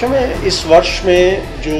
में इस वर्ष में जो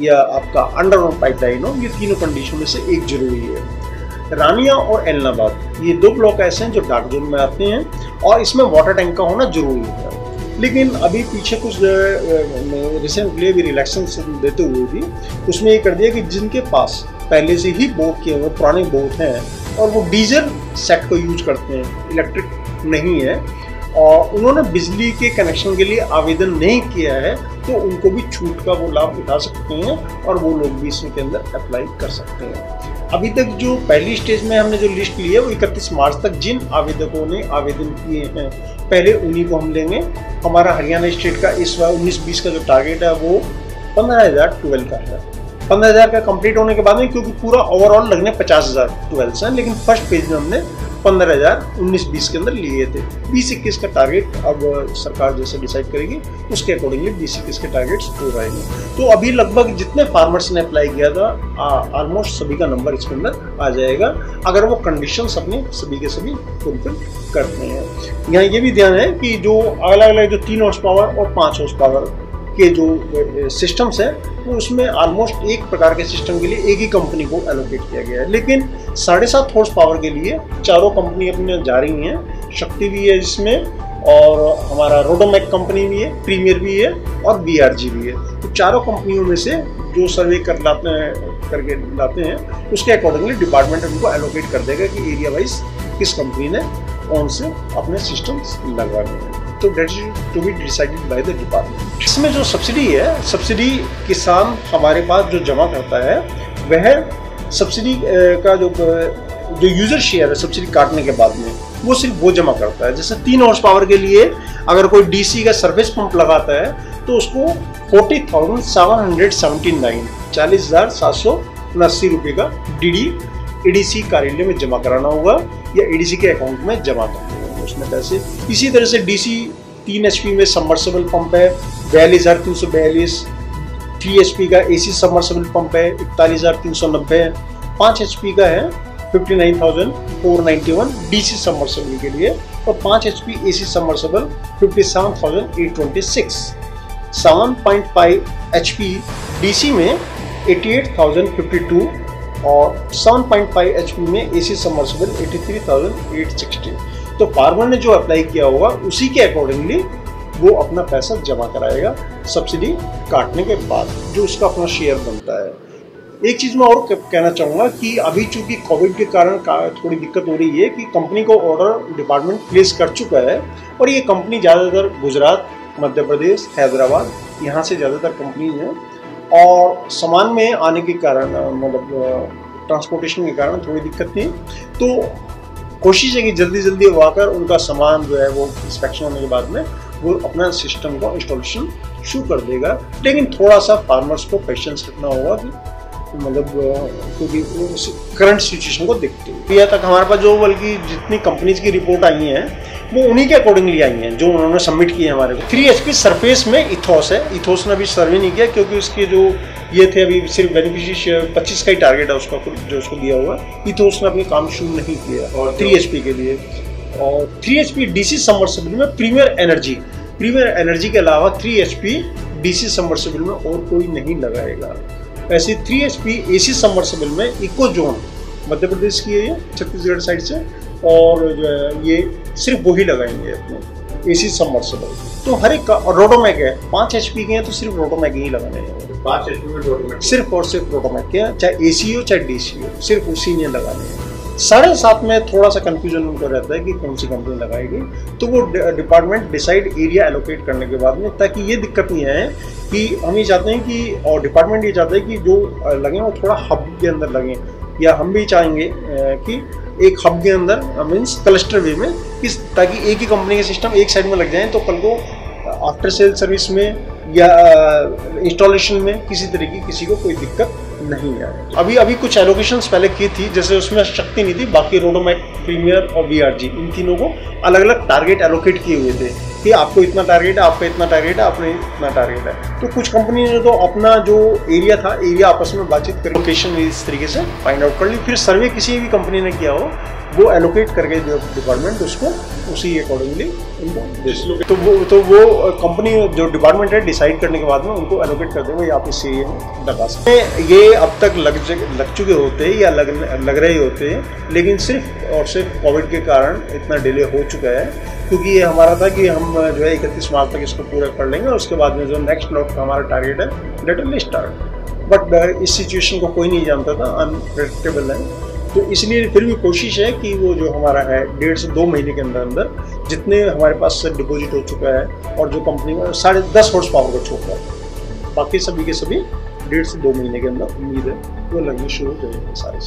या आपका अंडरग्राउंड पाइपलाइन हो, ये तीनों कंडीशन में से एक ज़रूरी है। रानिया और एलनाबाद, ये दो ब्लॉक ऐसे हैं जो डार्क जोन में आते हैं और इसमें वाटर टैंक का होना ज़रूरी है। लेकिन अभी पीछे कुछ रिसेंटली भी रिलैक्सेशन देते हुए भी उसमें ये कर दिया कि जिनके पास पहले से ही बोट किए हुए पुराने बोट हैं और वो डीजल सेट को यूज़ करते हैं। इलेक्ट्रिक नहीं है। और उन्होंने बिजली के कनेक्शन के लिए आवेदन नहीं किया है तो उनको भी छूट का वो लाभ उठा सकते हैं और वो लोग भी इसके अंदर अप्लाई कर सकते हैं। अभी तक जो पहली स्टेज में हमने जो लिस्ट ली है, वो 31 मार्च तक जिन आवेदकों ने आवेदन किए हैं, पहले उन्हीं को हम लेंगे। हमारा हरियाणा स्टेट का इस बार उन्नीस बीस का जो टारगेट है, वो पंद्रह हज़ार ट्वेल्व का है। पंद्रह हज़ार का कंप्लीट होने के बाद में, क्योंकि पूरा ओवरऑल लगने पचास हज़ार ट्वेल्व हैं, लेकिन फ़र्स्ट पेज में हमने पंद्रह हज़ार उन्नीस बीस के अंदर लिए थे। बीस इक्कीस का टारगेट अब सरकार जैसे डिसाइड करेगी, उसके अकॉर्डिंगली बीस इक्कीस के टारगेट्स हो रहेंगे तो अभी लगभग जितने फार्मर्स ने अप्लाई किया था ऑलमोस्ट सभी का नंबर इसके अंदर आ जाएगा, अगर वो कंडीशंस अपने सभी के सभी फुलफिल करते हैं। यहाँ ये भी ध्यान है कि जो अलग अलग जो तीन हॉर्स पावर और पाँच हॉर्स पावर के जो सिस्टम्स हैं तो उसमें ऑलमोस्ट एक प्रकार के सिस्टम के लिए एक ही कंपनी को एलोकेट किया गया है। लेकिन साढ़े सात हॉर्स पावर के लिए चारों कंपनी अपने जा रही हैं। शक्ति भी है इसमें और हमारा रोडोमैक कंपनी भी है प्रीमियर भी है और बीआरजी भी है। तो चारों कंपनियों में से जो सर्वे कर लाते हैं, करके लाते हैं, उसके अकॉर्डिंगली डिपार्टमेंट उनको एलोकेट कर देगा कि एरिया वाइज किस कंपनी ने कौन से अपने सिस्टम्स लगवाने हैं। तो date is to be decided by the department इसमें जो सब्सिडी है सब्सिडी किसान हमारे पास जो जमा करता है, वह सब्सिडी का जो जो यूज़र शेयर है सब्सिडी काटने के बाद में, वो सिर्फ़ वो जमा करता है। जैसे तीन हॉर्स पावर के लिए अगर कोई डीसी का सर्विस पंप लगाता है तो उसको forty thousand seven hundred seventy nine चालीस हज़ार सात सौ उनासी रुपये का D D E D C कार्यालय में जमा कराना होगा या ई डी सी के अकाउंट में जमा करना होगा उसमें पैसे। इसी तरह से डी सी तीन एच पी में सबमर्सिबल पंप है, बयालीस हज़ार तीन सौ बयालीस थ्री एच का ए एसी सबमर्सिबल पंप है इकतालीस हज़ार तीन सौ नब्बे है। पाँच एच का है fifty nine thousand four ninety one D C submersible के लिए और पाँच H P A C submersible fifty seven thousand eight twenty six seven point five H P D C में eighty eight thousand fifty two और seven point five H P में AC submersible 83,860 तो farmer ने जो apply किया होगा उसी के अकॉर्डिंगली वो अपना पैसा जमा कराएगा सब्सिडी काटने के बाद, जो उसका अपना शेयर बनता है। एक चीज़ मैं और कहना चाहूँगा कि अभी चूँकि कोविड के कारण का थोड़ी दिक्कत हो रही है कि कंपनी को ऑर्डर डिपार्टमेंट प्लेस कर चुका है और ये कंपनी ज़्यादातर गुजरात, मध्य प्रदेश, हैदराबाद, यहाँ से ज़्यादातर कंपनी हैं। और सामान में आने के कारण मतलब ट्रांसपोर्टेशन के कारण थोड़ी दिक्कत थी। तो कोशिश है कि जल्दी जल्दी आकर उनका सामान जो है वो इंस्पेक्शन होने के बाद में वो अपना सिस्टम को इंस्टॉलेशन शुरू कर देगा। लेकिन थोड़ा सा फार्मर्स को पेशेंस रखना होगा कि मतलब क्योंकि करंट सिचुएशन को देखते हुए तक हमारे पास जो बल्कि जितनी कंपनीज़ की रिपोर्ट आई हैं वो उन्हीं के अकॉर्डिंगली आई हैं जो उन्होंने सबमिट किए हमारे को। थ्री एच पी सरफेस में इथोस है। इथोस ने अभी सर्वे नहीं किया क्योंकि उसके जो ये थे अभी सिर्फ़ बेनिफिशियरी पच्चीस का ही टारगेट है उसका जो उसको दिया हुआ। इथोस ने अपने काम शुरू नहीं किया और थ्री एच पी के लिए। और three H P D C submersible में प्रीमियर एनर्जी प्रीमियर एनर्जी के अलावा three H P D C submersible में और कोई नहीं लगाएगा। ऐसे three H P A C submersible में इको जोन मध्य प्रदेश की है ये छत्तीसगढ़ साइड से और जो है ये सिर्फ़ वही लगाएँगे अपने ए सी सबमर्सिबल तो हर एक रोडोमैक है पाँच एच पी के हैं तो सिर्फ़ रोडोमैक ही लगाने हैं। पाँच एच पी में रोडोमैक सिर्फ़ और सिर्फ़ रोडोमैक के हैं चाहे ए सी हो चाहे डी सी हो सिर्फ़ उसी ने लगाने हैं। साढ़े सात में थोड़ा सा कंफ्यूजन उनको रहता है कि कौन सी कंपनी लगाएगी। तो वो डिपार्टमेंट डिसाइड एरिया एलोकेट करने के बाद में, ताकि ये दिक्कत नहीं आए कि हम ये चाहते हैं कि, और डिपार्टमेंट ये चाहते हैं कि जो लगें वो थोड़ा हब के अंदर लगें। या हम भी चाहेंगे कि एक हब के अंदर मीन्स क्लस्टर वे में, किस, ताकि एक ही कंपनी के सिस्टम एक साइड में लग जाए तो कल को आफ्टर सेल सर्विस में या इंस्टॉलेशन में किसी तरह की किसी को कोई दिक्कत नहीं आए अभी अभी कुछ एलोकेशन पहले की थी, जैसे उसमें शक्ति नहीं थी, बाकी रोडोमैक प्रीमियर और वीआरजी इन तीनों को अलग अलग टारगेट एलोकेट किए हुए थे कि आपको इतना टारगेट है, आपका इतना टारगेट है, आपने इतना टारगेट है। तो कुछ कंपनी ने तो अपना जो एरिया था एरिया आपस में बातचीत कर लोकेशन इस तरीके से फाइंड आउट कर ली। फिर सर्वे किसी भी कंपनी ने किया हो वो एलोकेट करके जो डिपार्टमेंट उसको उसी अकॉर्डिंगली उनको तो वो तो वो कंपनी जो डिपार्टमेंट है डिसाइड करने के बाद में उनको एलोकेट कर देंगे आप इस में लगा सकते हैं। ये अब तक लग लग चुके होते हैं या लग लग रहे होते हैं लेकिन सिर्फ़ और सिर्फ़ कोविड के कारण इतना डिले हो चुका है क्योंकि ये हमारा था कि हम जो है इकतीस मार्च तक इसको पूरा कर लेंगे उसके बाद में जो नेक्स्ट लॉट का हमारा टारगेट है लेटर स्टार्ट बट इस सिचुएशन को कोई नहीं जानता था अनप्रडिक्टेबल है। तो इसलिए फिर भी कोशिश है कि वो जो हमारा है, डेढ़ से दो महीने के अंदर अंदर जितने हमारे पास डिपॉजिट हो चुका है और जो कंपनी में साढ़े दस हॉर्स पावर का छोटा है। बाकी सभी के सभी डेढ़ से दो महीने के अंदर उम्मीद है वो लगनी शुरू हो जाएँगे सारे